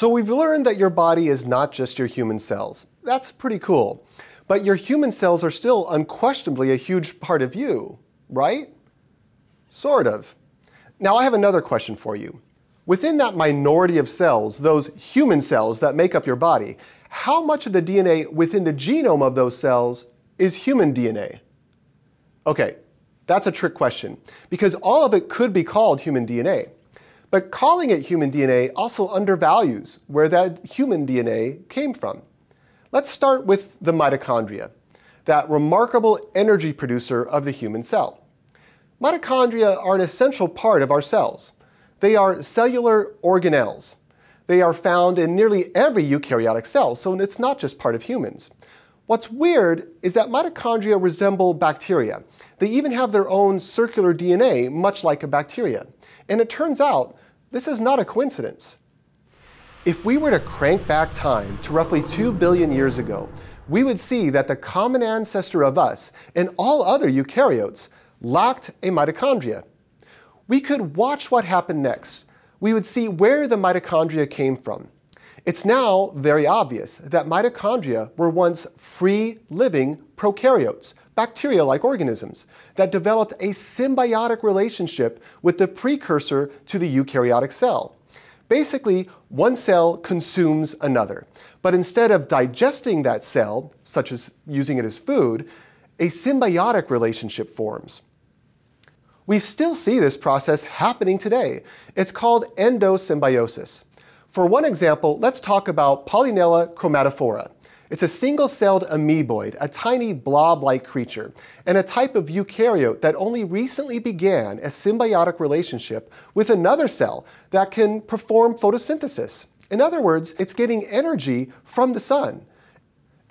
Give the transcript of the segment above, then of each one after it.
So we've learned that your body is not just your human cells. That's pretty cool. But your human cells are still unquestionably a huge part of you, right? Sort of. Now I have another question for you. Within that minority of cells, those human cells that make up your body, how much of the DNA within the genome of those cells is human DNA? Okay, that's a trick question because all of it could be called human DNA. But calling it human DNA also undervalues where that human DNA came from. Let's start with the mitochondria, that remarkable energy producer of the human cell. Mitochondria are an essential part of our cells. They are cellular organelles. They are found in nearly every eukaryotic cell, so it's not just part of humans. What's weird is that mitochondria resemble bacteria. They even have their own circular DNA, much like a bacteria. And it turns out this is not a coincidence. If we were to crank back time to roughly 2 billion years ago, we would see that the common ancestor of us and all other eukaryotes lacked a mitochondria. We could watch what happened next. We would see where the mitochondria came from. It's now very obvious that mitochondria were once free-living prokaryotes, bacteria-like organisms, that developed a symbiotic relationship with the precursor to the eukaryotic cell. Basically, one cell consumes another. But instead of digesting that cell, such as using it as food, a symbiotic relationship forms. We still see this process happening today. It's called endosymbiosis. For one example, let's talk about Paulinella chromatophora. It's a single-celled amoeboid, a tiny blob-like creature, and a type of eukaryote that only recently began a symbiotic relationship with another cell that can perform photosynthesis. In other words, it's getting energy from the sun.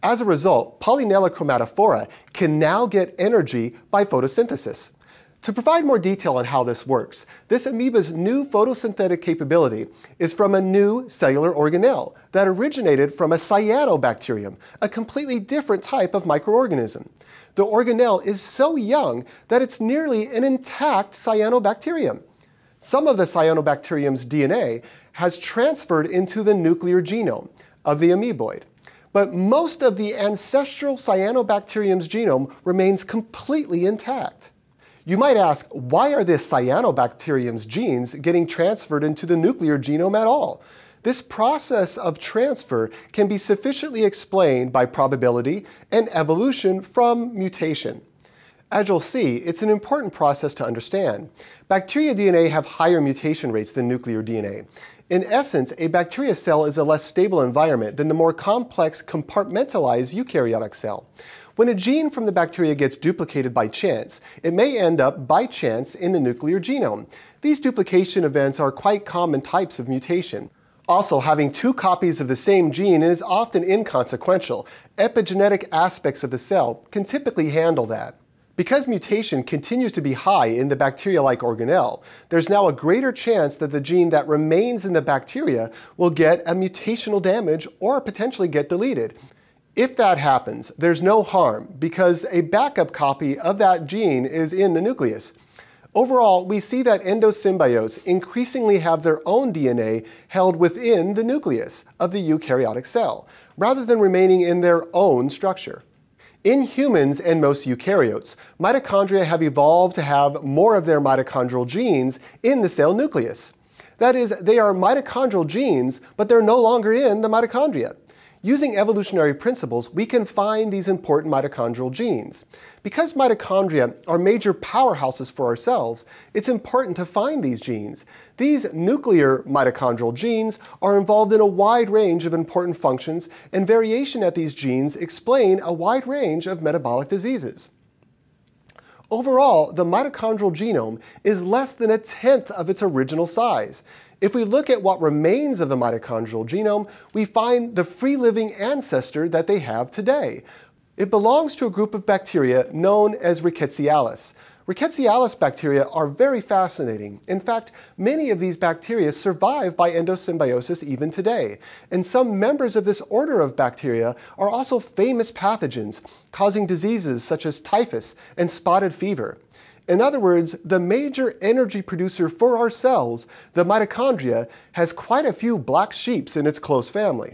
As a result, Paulinella chromatophora can now get energy by photosynthesis. To provide more detail on how this works, this amoeba's new photosynthetic capability is from a new cellular organelle that originated from a cyanobacterium, a completely different type of microorganism. The organelle is so young that it's nearly an intact cyanobacterium. Some of the cyanobacterium's DNA has transferred into the nuclear genome of the amoeboid. But most of the ancestral cyanobacterium's genome remains completely intact. You might ask, why are this cyanobacterium's genes getting transferred into the nuclear genome at all? This process of transfer can be sufficiently explained by probability and evolution from mutation. As you'll see, it's an important process to understand. Bacteria DNA have higher mutation rates than nuclear DNA. In essence, a bacteria cell is a less stable environment than the more complex compartmentalized eukaryotic cell. When a gene from the bacteria gets duplicated by chance, it may end up by chance in the nuclear genome. These duplication events are quite common types of mutation. Also, having two copies of the same gene is often inconsequential. Epigenetic aspects of the cell can typically handle that. Because mutation continues to be high in the bacteria-like organelle, there's now a greater chance that the gene that remains in the bacteria will get a mutational damage or potentially get deleted. If that happens, there's no harm because a backup copy of that gene is in the nucleus. Overall, we see that endosymbiotes increasingly have their own DNA held within the nucleus of the eukaryotic cell, rather than remaining in their own structure. In humans and most eukaryotes, mitochondria have evolved to have more of their mitochondrial genes in the cell nucleus. That is, they are mitochondrial genes, but they're no longer in the mitochondria. Using evolutionary principles, we can find these important mitochondrial genes. Because mitochondria are major powerhouses for our cells, it's important to find these genes. These nuclear mitochondrial genes are involved in a wide range of important functions, and variation at these genes explain a wide range of metabolic diseases. Overall, the mitochondrial genome is less than a tenth of its original size. If we look at what remains of the mitochondrial genome, we find the free-living ancestor that they have today. It belongs to a group of bacteria known as Rickettsiales. Rickettsiales bacteria are very fascinating. In fact, many of these bacteria survive by endosymbiosis even today. And some members of this order of bacteria are also famous pathogens, causing diseases such as typhus and spotted fever. In other words, the major energy producer for our cells, the mitochondria, has quite a few black sheeps in its close family.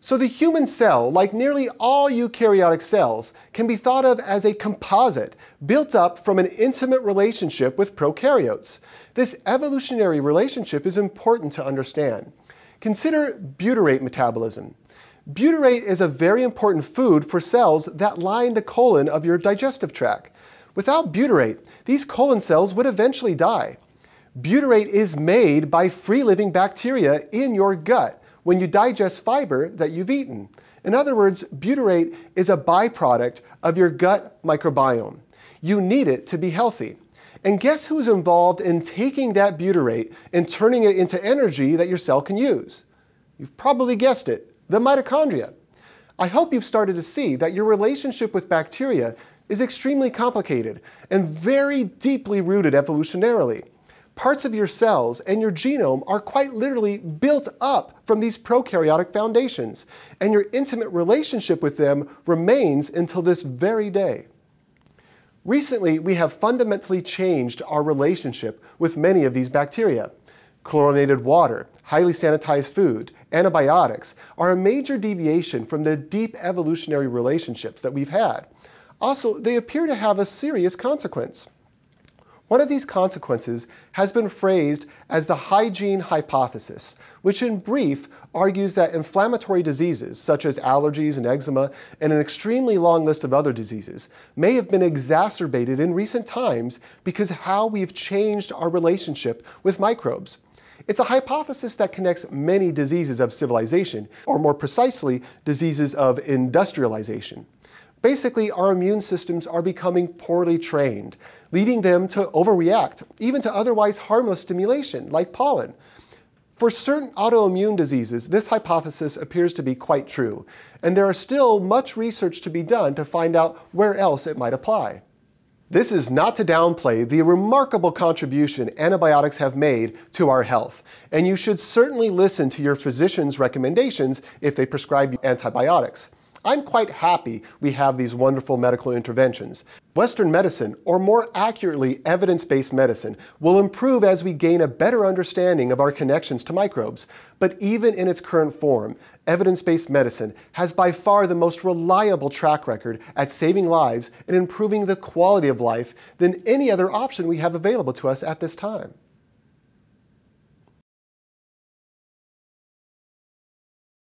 So the human cell, like nearly all eukaryotic cells, can be thought of as a composite built up from an intimate relationship with prokaryotes. This evolutionary relationship is important to understand. Consider butyrate metabolism. Butyrate is a very important food for cells that line the colon of your digestive tract. Without butyrate, these colon cells would eventually die. Butyrate is made by free-living bacteria in your gut when you digest fiber that you've eaten. In other words, butyrate is a byproduct of your gut microbiome. You need it to be healthy. And guess who's involved in taking that butyrate and turning it into energy that your cell can use? You've probably guessed it, the mitochondria. I hope you've started to see that your relationship with bacteria is extremely complicated and very deeply rooted evolutionarily. Parts of your cells and your genome are quite literally built up from these prokaryotic foundations, and your intimate relationship with them remains until this very day. Recently, we have fundamentally changed our relationship with many of these bacteria. Chlorinated water, highly sanitized food, antibiotics are a major deviation from the deep evolutionary relationships that we've had. Also, they appear to have a serious consequence. One of these consequences has been phrased as the hygiene hypothesis, which in brief argues that inflammatory diseases such as allergies and eczema and an extremely long list of other diseases may have been exacerbated in recent times because how we've changed our relationship with microbes. It's a hypothesis that connects many diseases of civilization, or more precisely, diseases of industrialization. Basically, our immune systems are becoming poorly trained, leading them to overreact, even to otherwise harmless stimulation, like pollen. For certain autoimmune diseases, this hypothesis appears to be quite true, and there are still much research to be done to find out where else it might apply. This is not to downplay the remarkable contribution antibiotics have made to our health, and you should certainly listen to your physician's recommendations if they prescribe you antibiotics. I'm quite happy we have these wonderful medical interventions. Western medicine, or more accurately, evidence-based medicine, will improve as we gain a better understanding of our connections to microbes. But even in its current form, evidence-based medicine has by far the most reliable track record at saving lives and improving the quality of life than any other option we have available to us at this time.